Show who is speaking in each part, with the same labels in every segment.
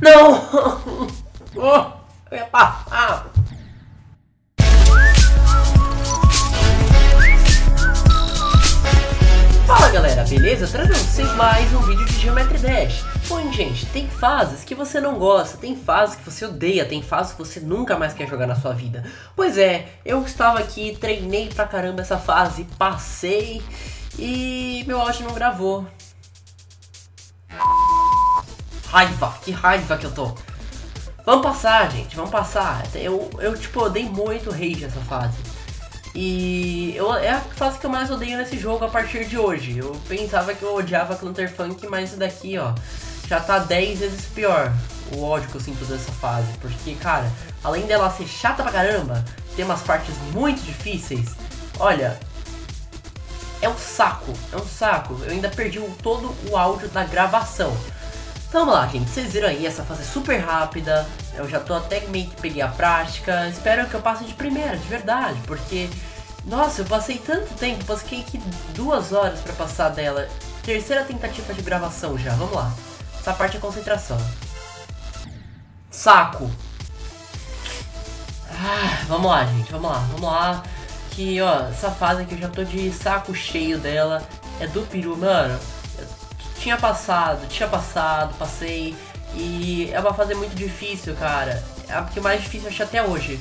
Speaker 1: Não! Oh, eu ia passar! Fala galera, beleza? Trazendo vocês mais um vídeo de Geometry Dash. Bom, gente, tem fases que você não gosta, tem fases que você odeia, tem fases que você nunca mais quer jogar na sua vida. Pois é, eu estava aqui, treinei pra caramba essa fase, passei e meu áudio não gravou. Raiva, que raiva que eu tô. Vamos passar, gente, vamos passar. Eu, eu tipo, odeio muito rage essa fase. E eu, é a fase que eu mais odeio nesse jogo a partir de hoje. Eu pensava que eu odiava Clunterfunk, mas isso daqui, ó, já tá 10 vezes pior. O ódio que eu sinto dessa fase. Porque, cara, além dela ser chata pra caramba, tem umas partes muito difíceis. Olha, é um saco, é um saco. Eu ainda perdi todo o áudio da gravação. Então vamos lá, gente. Vocês viram aí, essa fase é super rápida. Eu já tô até meio que peguei a prática. Espero que eu passe de primeira, de verdade. Porque, nossa, eu passei tanto tempo. Passei aqui duas horas pra passar dela. Terceira tentativa de gravação já. Vamos lá. Essa parte é concentração. Saco. Ah, vamos lá, gente. Vamos lá, vamos lá. Que, ó, essa fase aqui eu já tô de saco cheio dela. É do peru, mano tinha passado, tinha passado, passei. E é uma fase muito difícil, cara. É a que mais difícil eu achei até hoje.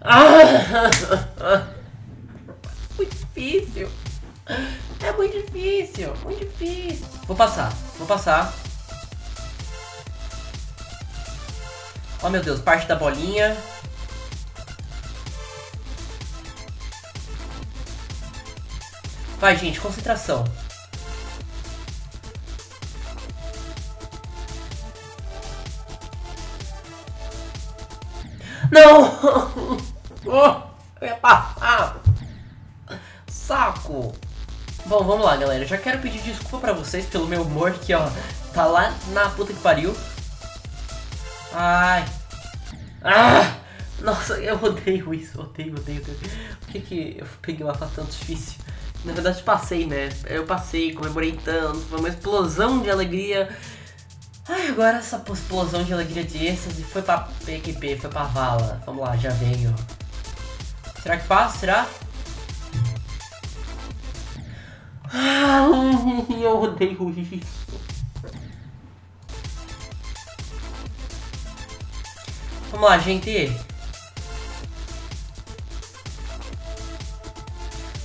Speaker 1: Ah! Muito difícil. É muito difícil, muito difícil. Vou passar, vou passar. Oh meu Deus, parte da bolinha. Vai, gente, concentração. Não! Oh, eu ia passar! Saco! Bom, vamos lá, galera. Já quero pedir desculpa pra vocês pelo meu humor que, ó, tá lá na puta que pariu. Ai. Ah! Nossa, eu odeio isso. Odeio, odeio, odeio. Por que que eu peguei uma fase tão difícil? Na verdade passei, né? Eu passei, comemorei tanto, foi uma explosão de alegria. Ai, agora essa explosão de alegria de êxtase foi pra PQP, foi pra vala. Vamos lá, já venho. Será que passa? Será? Ah, eu odeio isso. Vamos lá, gente.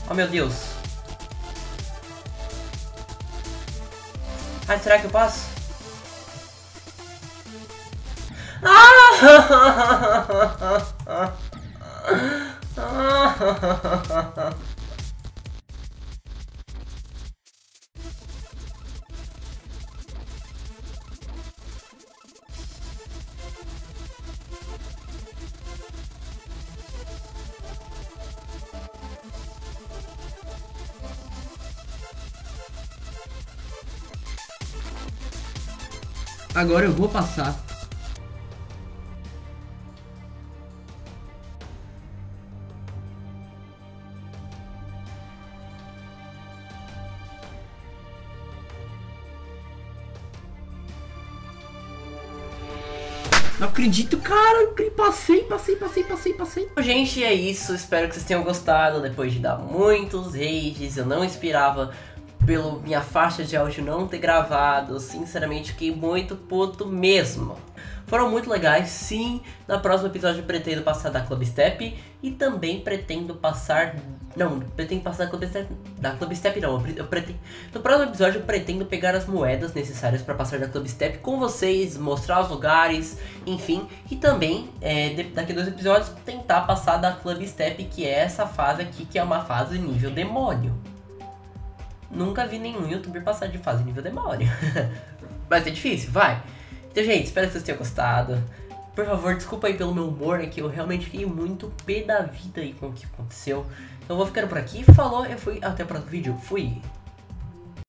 Speaker 1: Oh, meu Deus. Ai, será que eu passo? Ah! Agora eu vou passar. Não acredito, cara. Passei, passei, passei, passei, passei. Gente, é isso. Espero que vocês tenham gostado. Depois de dar muitos rages, eu não esperava pelo minha faixa de áudio não ter gravado. Sinceramente, fiquei muito puto mesmo. Foram muito legais, sim. No próximo episódio pretendo passar da Club Step e também pretendo passar. Não, pretendo passar da Club Step. Da Club Step não, eu pretendo. No próximo episódio eu pretendo pegar as moedas necessárias para passar da Club Step com vocês, mostrar os lugares, enfim. E também, é, daqui a dois episódios, tentar passar da Club Step, que é essa fase aqui, que é uma fase nível demônio. Nunca vi nenhum youtuber passar de fase nível demônio. Mas é difícil, vai. Então, gente, espero que vocês tenham gostado. Por favor, desculpa aí pelo meu humor, é que eu realmente fiquei muito pé da vida aí com o que aconteceu. Então, eu vou ficando por aqui. Falou, eu fui. Até o próximo vídeo. Fui.